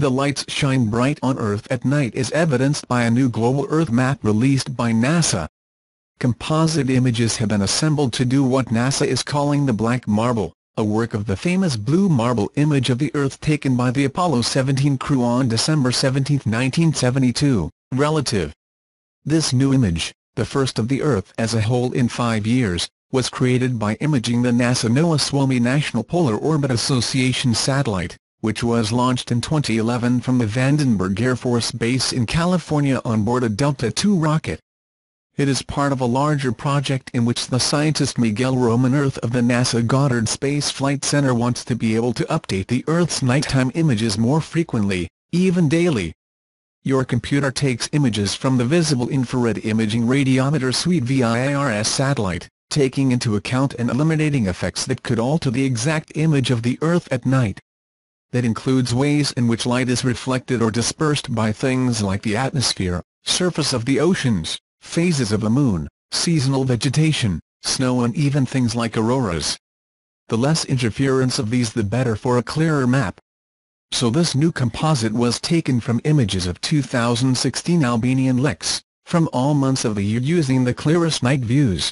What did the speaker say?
the lights shine bright on Earth at night is evidenced by a new global Earth map released by NASA. Composite images have been assembled to do what NASA is calling the Black Marble, a work of the famous blue marble image of the Earth taken by the Apollo 17 crew on December 17, 1972, relative. This new image, the first of the Earth as a whole in five years, was created by imaging the NASA NOAA Suomi National Polar Orbit Association satellite, which was launched in 2011 from the Vandenberg Air Force Base in California on board a Delta II rocket. It is part of a larger project in which the scientist Miguel Roman Earth of the NASA Goddard Space Flight Center wants to be able to update the Earth's nighttime images more frequently, even daily. Your computer takes images from the Visible Infrared Imaging Radiometer Suite VIIRS satellite, taking into account and eliminating effects that could alter the exact image of the Earth at night. That includes ways in which light is reflected or dispersed by things like the atmosphere, surface of the oceans, phases of the moon, seasonal vegetation, snow and even things like auroras. The less interference of these the better for a clearer map. So this new composite was taken from images of 2016 Albanian lakes, from all months of the year using the clearest night views.